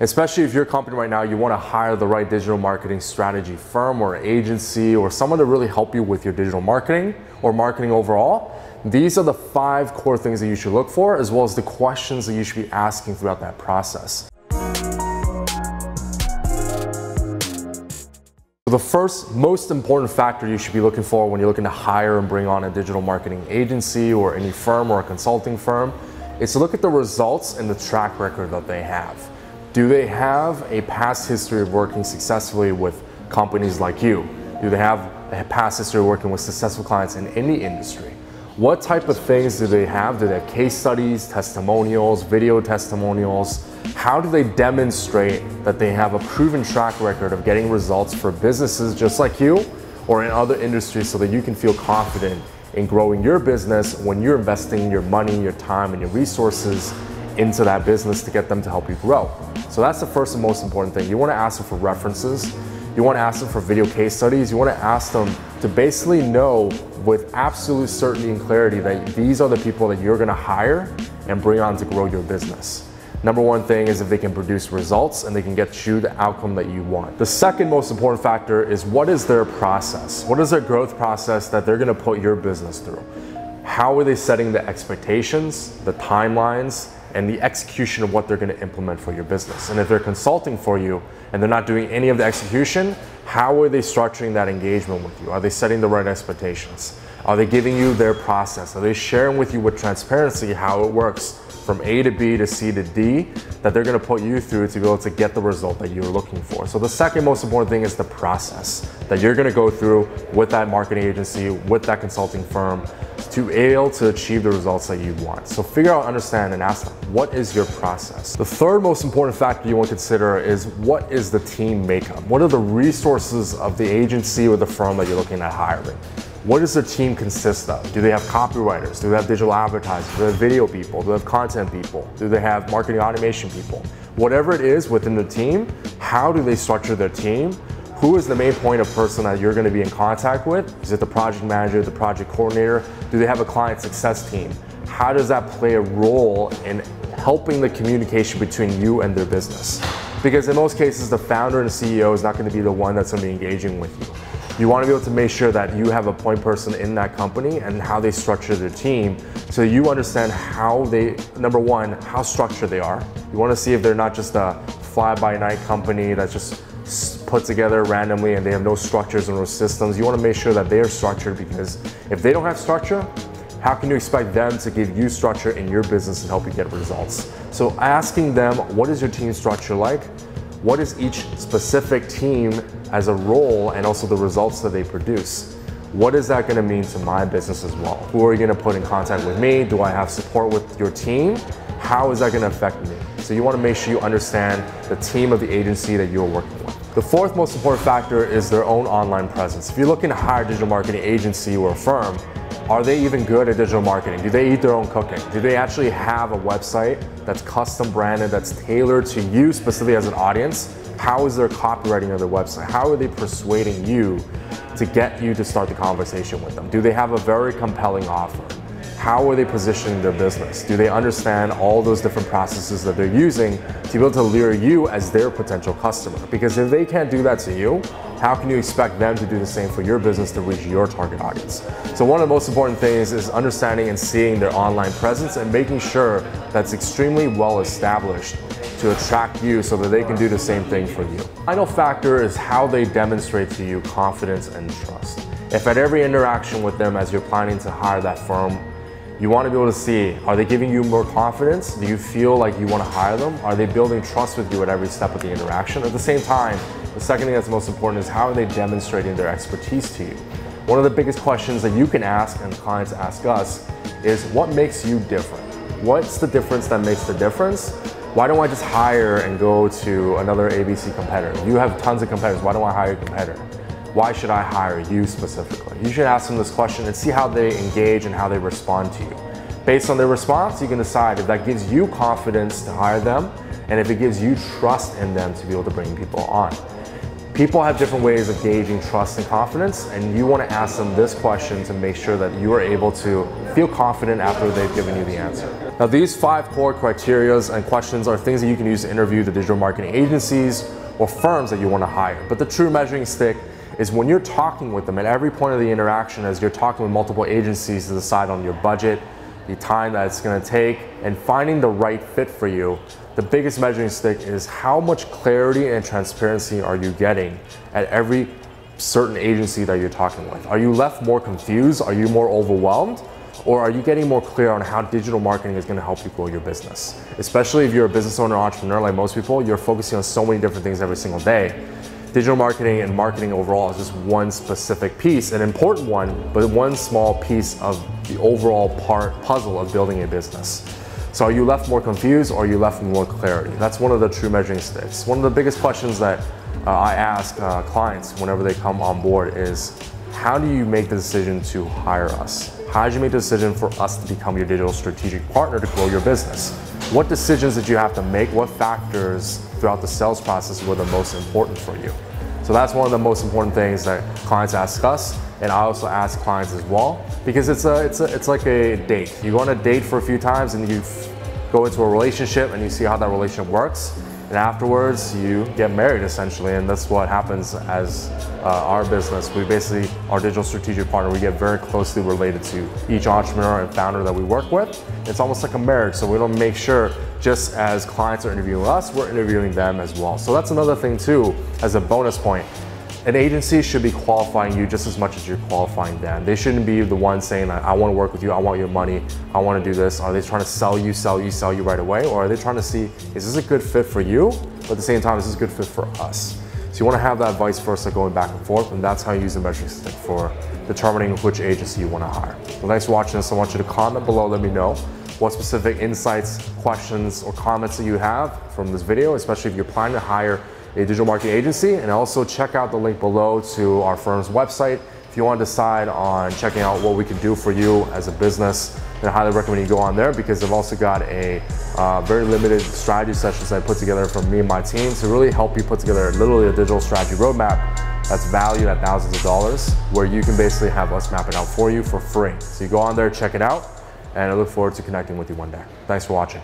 Especially if your company right now, you want to hire the right digital marketing strategy firm or agency or someone to really help you with your digital marketing or marketing overall. These are the five core things that you should look for, as well as the questions that you should be asking throughout that process. The first most important factor you should be looking for when you're looking to hire and bring on a digital marketing agency or any firm or a consulting firm is to look at the results and the track record that they have. Do they have a past history of working successfully with companies like you? Do they have a past history of working with successful clients in any industry? What type of things do they have? Do they have case studies, testimonials, video testimonials? How do they demonstrate that they have a proven track record of getting results for businesses just like you or in other industries so that you can feel confident in growing your business when you're investing your money, your time, and your resources into that business to get them to help you grow. So that's the first and most important thing. You want to ask them for references. You want to ask them for video case studies. You want to ask them to basically know with absolute certainty and clarity that these are the people that you're going to hire and bring on to grow your business. Number one thing is if they can produce results and they can get you the outcome that you want. The second most important factor is what is their process? What is their growth process that they're going to put your business through? How are they setting the expectations, the timelines, and the execution of what they're going to implement for your business. And if they're consulting for you and they're not doing any of the execution, how are they structuring that engagement with you? Are they setting the right expectations? Are they giving you their process? Are they sharing with you with transparency how it works from A to B to C to D that they're gonna put you through to be able to get the result that you're looking for. So the second most important thing is the process that you're gonna go through with that marketing agency, with that consulting firm to be able to achieve the results that you want. So figure out, understand, and ask them, what is your process? The third most important factor you want to consider is what is the team makeup? What are the resources of the agency or the firm that you're looking at hiring? What does their team consist of? Do they have copywriters? Do they have digital advertisers? Do they have video people? Do they have content people? Do they have marketing automation people? Whatever it is within the team, how do they structure their team? Who is the main point of person that you're going to be in contact with? Is it the project manager, the project coordinator? Do they have a client success team? How does that play a role in helping the communication between you and their business? Because in most cases, the founder and CEO is not going to be the one that's going to be engaging with you. You want to be able to make sure that you have a point person in that company and how they structure their team so you understand how they, number one, how structured they are. You want to see if they're not just a fly by night company that's just put together randomly and they have no structures and no systems. You want to make sure that they are structured because if they don't have structure, how can you expect them to give you structure in your business and help you get results? So asking them, what is your team structure like? What is each specific team as a role and also the results that they produce. What is that going to mean to my business as well? Who are you going to put in contact with me? Do I have support with your team? How is that going to affect me? So you want to make sure you understand the team of the agency that you're working with. The fourth most important factor is their own online presence. If you're looking to hire a digital marketing agency or a firm, are they even good at digital marketing? Do they eat their own cooking? Do they actually have a website that's custom branded, that's tailored to you specifically as an audience? How is their copywriting of their website? How are they persuading you to get you to start the conversation with them? Do they have a very compelling offer? How are they positioning their business? Do they understand all those different processes that they're using to be able to lure you as their potential customer? Because if they can't do that to you, how can you expect them to do the same for your business to reach your target audience? So one of the most important things is understanding and seeing their online presence and making sure that's extremely well established to attract you so that they can do the same thing for you. Final factor is how they demonstrate to you confidence and trust. If at every interaction with them as you're planning to hire that firm you want to be able to see, are they giving you more confidence? Do you feel like you want to hire them? Are they building trust with you at every step of the interaction? At the same time, the second thing that's most important is how are they demonstrating their expertise to you? One of the biggest questions that you can ask and clients ask us is what makes you different? What's the difference that makes the difference? Why don't I just hire and go to another ABC competitor? You have tons of competitors. Why don't I hire a competitor? why should I hire you specifically? You should ask them this question and see how they engage and how they respond to you. Based on their response, you can decide if that gives you confidence to hire them and if it gives you trust in them to be able to bring people on. People have different ways of gauging trust and confidence, and you want to ask them this question to make sure that you are able to feel confident after they've given you the answer. Now these five core criterias and questions are things that you can use to interview the digital marketing agencies or firms that you want to hire. But the true measuring stick is when you're talking with them at every point of the interaction as you're talking with multiple agencies to decide on your budget, the time that it's going to take, and finding the right fit for you. The biggest measuring stick is how much clarity and transparency are you getting at every certain agency that you're talking with. Are you left more confused? Are you more overwhelmed? Or are you getting more clear on how digital marketing is going to help you grow your business? Especially if you're a business owner, entrepreneur like most people, you're focusing on so many different things every single day. Digital marketing and marketing overall is just one specific piece, an important one, but one small piece of the overall part puzzle of building a business. So are you left more confused or are you left with more clarity? That's one of the true measuring sticks. One of the biggest questions that uh, I ask uh, clients whenever they come on board is, how do you make the decision to hire us? How did you make the decision for us to become your digital strategic partner to grow your business? What decisions did you have to make? What factors throughout the sales process were the most important for you? So that's one of the most important things that clients ask us, and I also ask clients as well, because it's a, it's a, it's like a date. You go on a date for a few times, and you go into a relationship, and you see how that relationship works and afterwards you get married essentially and that's what happens as uh, our business. We basically our digital strategic partner we get very closely related to each entrepreneur and founder that we work with. It's almost like a marriage so we don't make sure just as clients are interviewing us we're interviewing them as well. So that's another thing too as a bonus point an agency should be qualifying you just as much as you're qualifying them. They shouldn't be the one saying that I want to work with you, I want your money, I want to do this. Are they trying to sell you, sell you, sell you right away? Or are they trying to see, is this a good fit for you? But at the same time, is this a good fit for us? So you want to have that vice versa going back and forth, and that's how you use the measuring stick for determining which agency you want to hire. Well, thanks for watching this. I want you to comment below, let me know what specific insights, questions, or comments that you have from this video, especially if you're planning to hire a digital marketing agency. And also check out the link below to our firm's website. If you want to decide on checking out what we can do for you as a business, then I highly recommend you go on there because I've also got a uh, very limited strategy sessions I put together from me and my team to really help you put together literally a digital strategy roadmap that's valued at thousands of dollars where you can basically have us map it out for you for free. So you go on there, check it out, and I look forward to connecting with you one day. Thanks for watching.